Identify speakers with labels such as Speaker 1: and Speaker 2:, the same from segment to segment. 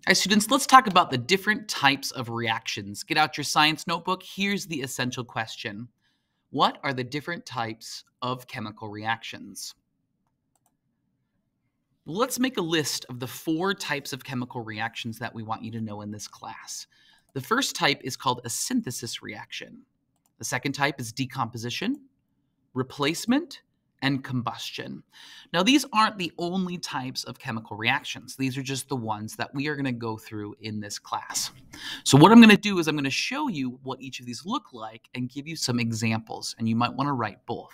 Speaker 1: All right, students, let's talk about the different types of reactions. Get out your science notebook. Here's the essential question What are the different types of chemical reactions? Let's make a list of the four types of chemical reactions that we want you to know in this class. The first type is called a synthesis reaction. The second type is decomposition, replacement, and combustion. Now, these aren't the only types of chemical reactions. These are just the ones that we are going to go through in this class. So what I'm going to do is I'm going to show you what each of these look like and give you some examples, and you might want to write both.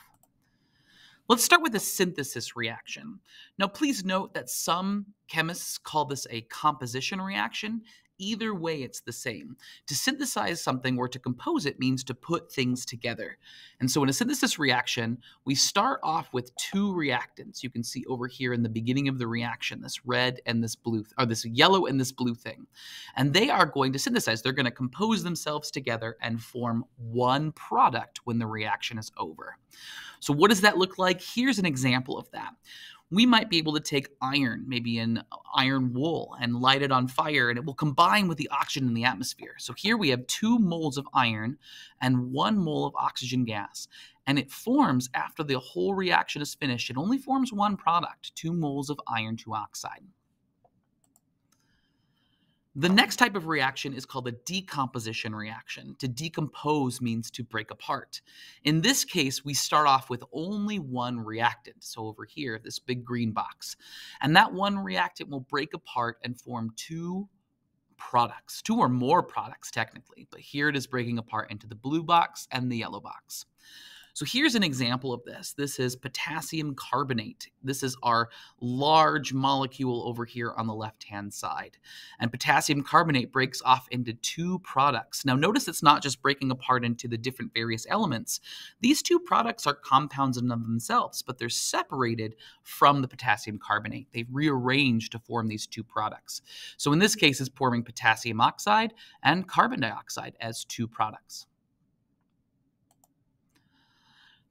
Speaker 1: Let's start with a synthesis reaction. Now, please note that some chemists call this a composition reaction, Either way, it's the same. To synthesize something or to compose it means to put things together. And so in a synthesis reaction, we start off with two reactants. You can see over here in the beginning of the reaction, this red and this blue, or this yellow and this blue thing. And they are going to synthesize. They're going to compose themselves together and form one product when the reaction is over. So what does that look like? Here's an example of that we might be able to take iron, maybe in uh, iron wool, and light it on fire, and it will combine with the oxygen in the atmosphere. So here we have two moles of iron and one mole of oxygen gas. And it forms after the whole reaction is finished. It only forms one product, two moles of iron 2 oxide. The next type of reaction is called a decomposition reaction. To decompose means to break apart. In this case, we start off with only one reactant. So over here, this big green box. And that one reactant will break apart and form two products, two or more products technically. But here it is breaking apart into the blue box and the yellow box. So here's an example of this. This is potassium carbonate. This is our large molecule over here on the left-hand side. And potassium carbonate breaks off into two products. Now notice it's not just breaking apart into the different various elements. These two products are compounds in of themselves, but they're separated from the potassium carbonate. They've rearranged to form these two products. So in this case, it's forming potassium oxide and carbon dioxide as two products.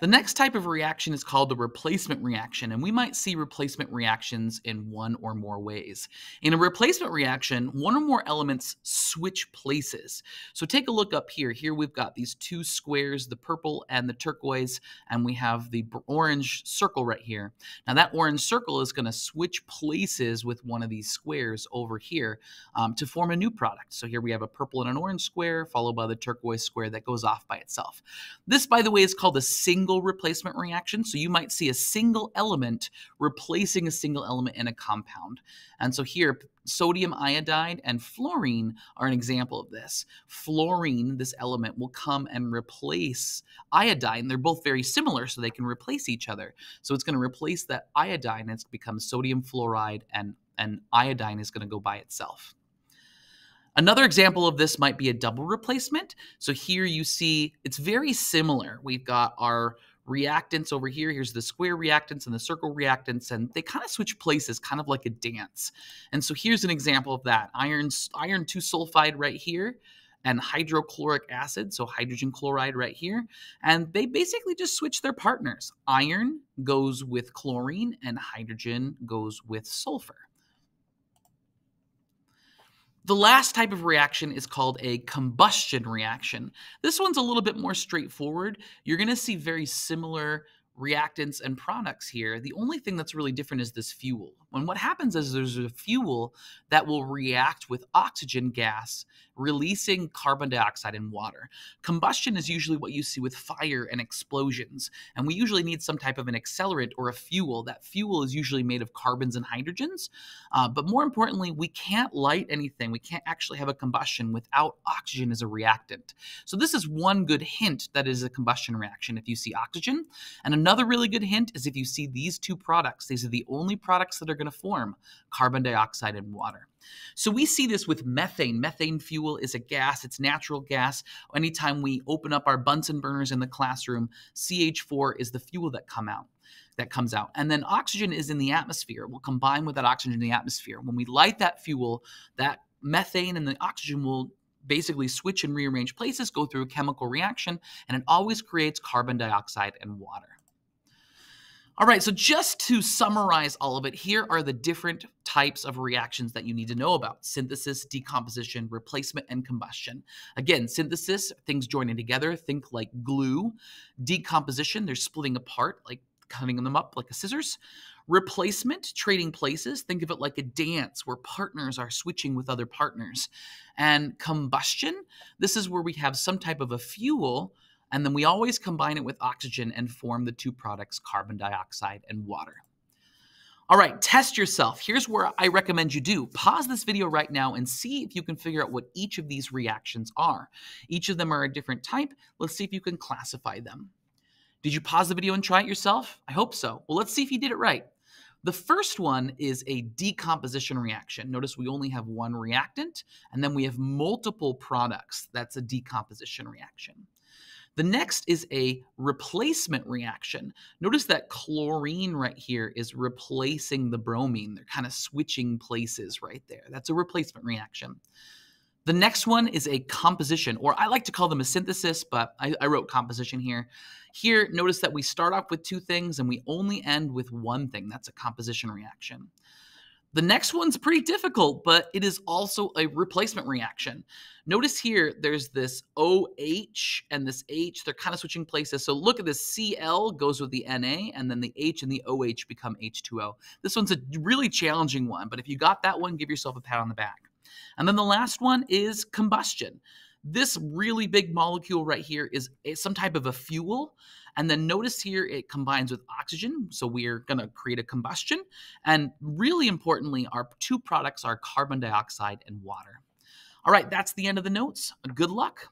Speaker 1: The next type of reaction is called the replacement reaction, and we might see replacement reactions in one or more ways. In a replacement reaction, one or more elements switch places. So take a look up here. Here we've got these two squares, the purple and the turquoise, and we have the orange circle right here. Now that orange circle is going to switch places with one of these squares over here um, to form a new product. So here we have a purple and an orange square, followed by the turquoise square that goes off by itself. This, by the way, is called a single single replacement reaction. So you might see a single element replacing a single element in a compound. And so here, sodium iodide and fluorine are an example of this. Fluorine, this element, will come and replace iodine. They're both very similar, so they can replace each other. So it's going to replace that iodine, it's becomes sodium fluoride, and, and iodine is going to go by itself. Another example of this might be a double replacement. So here you see it's very similar. We've got our reactants over here. Here's the square reactants and the circle reactants, and they kind of switch places, kind of like a dance. And so here's an example of that. Iron, iron 2 sulfide right here and hydrochloric acid, so hydrogen chloride right here. And they basically just switch their partners. Iron goes with chlorine and hydrogen goes with sulfur. The last type of reaction is called a combustion reaction. This one's a little bit more straightforward. You're going to see very similar reactants and products here. The only thing that's really different is this fuel. When what happens is there's a fuel that will react with oxygen gas releasing carbon dioxide and water. Combustion is usually what you see with fire and explosions, and we usually need some type of an accelerant or a fuel. That fuel is usually made of carbons and hydrogens, uh, but more importantly, we can't light anything. We can't actually have a combustion without oxygen as a reactant. So this is one good hint that is a combustion reaction if you see oxygen. And another really good hint is if you see these two products, these are the only products that are going to form carbon dioxide and water. So we see this with methane. Methane fuel is a gas, it's natural gas. Anytime we open up our Bunsen burners in the classroom, CH4 is the fuel that come out that comes out. And then oxygen is in the atmosphere. We'll combine with that oxygen in the atmosphere. When we light that fuel, that methane and the oxygen will basically switch and rearrange places, go through a chemical reaction, and it always creates carbon dioxide and water. All right, so just to summarize all of it, here are the different types of reactions that you need to know about synthesis, decomposition, replacement, and combustion. Again, synthesis, things joining together, think like glue. Decomposition, they're splitting apart, like cutting them up like a scissors. Replacement, trading places, think of it like a dance where partners are switching with other partners. And combustion, this is where we have some type of a fuel and then we always combine it with oxygen and form the two products, carbon dioxide and water. All right, test yourself. Here's where I recommend you do. Pause this video right now and see if you can figure out what each of these reactions are. Each of them are a different type. Let's see if you can classify them. Did you pause the video and try it yourself? I hope so. Well, let's see if you did it right. The first one is a decomposition reaction. Notice we only have one reactant, and then we have multiple products. That's a decomposition reaction. The next is a replacement reaction. Notice that chlorine right here is replacing the bromine. They're kind of switching places right there. That's a replacement reaction. The next one is a composition, or I like to call them a synthesis, but I, I, wrote composition here. Here, notice that we start off with two things and we only end with one thing. That's a composition reaction. The next one's pretty difficult, but it is also a replacement reaction. Notice here, there's this OH and this H. They're kind of switching places. So look at this Cl goes with the Na, and then the H and the OH become H2O. This one's a really challenging one, but if you got that one, give yourself a pat on the back. And then the last one is combustion. This really big molecule right here is some type of a fuel. And then notice here it combines with oxygen. So we're going to create a combustion. And really importantly, our two products are carbon dioxide and water. All right, that's the end of the notes. Good luck.